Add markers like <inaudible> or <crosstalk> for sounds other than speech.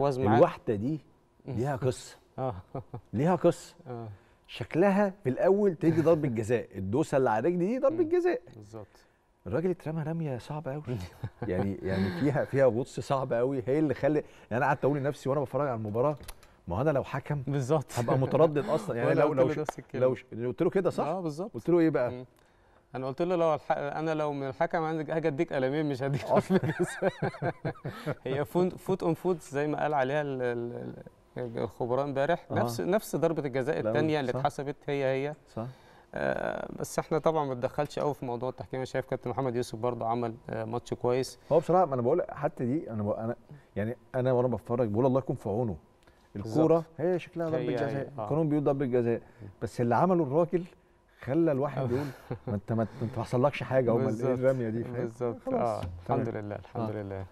الواحده دي ليها قصة. <laughs> آه. ليها قصة. <laughs> آه. شكلها في الأول تدي ضربة جزاء. الدوسة اللي على رجلي دي ضربة. جزاء. بالظبط. الراجل اترمى رمية صعبة قوي <laughs> يعني يعني فيها فيها غطس صعب قوي هي اللي خلي يعني أنا قعدت أقول لنفسي وأنا بتفرج على المباراة ما أنا لو حكم بالظبط. هبقى متردد أصلا. يعني لو لو. لو قلت له كده صح؟ آه بالظبط. قلت له إيه بقى. أنا قلت له لو الح... أنا لو من الحكم عندك هاجي اديك قلمين مش هديك جزاء. <laughs> هي foot foot on foot زي ما قال عليها ال- ال- ال- الخبراء امبارح. آه. نفس نفس ضربة الجزاء الثانية اللي. اتحسبت هي هي. صح. آه بس إحنا طبعا ما تدخلش قوي في موضوع التحكيم. أنا شايف كابتن محمد يوسف برضه عمل آه ماتش كويس. هو بصراحة ما أنا بقول حتى دي أنا بقول أنا يعني أنا وأنا بتفرج بقول الله يكون في عونه. الكورة هي شكلها ضربة جزاء. آه. القانون بيقول ضربة جزاء. بس اللي عمله الراجل خلى الواحد يقول ما انت ما انت ما حصلكش حاجة هم بالظبط. الرمية دي فاهم بالظبط آه. الحمد لله الحمد آه. لله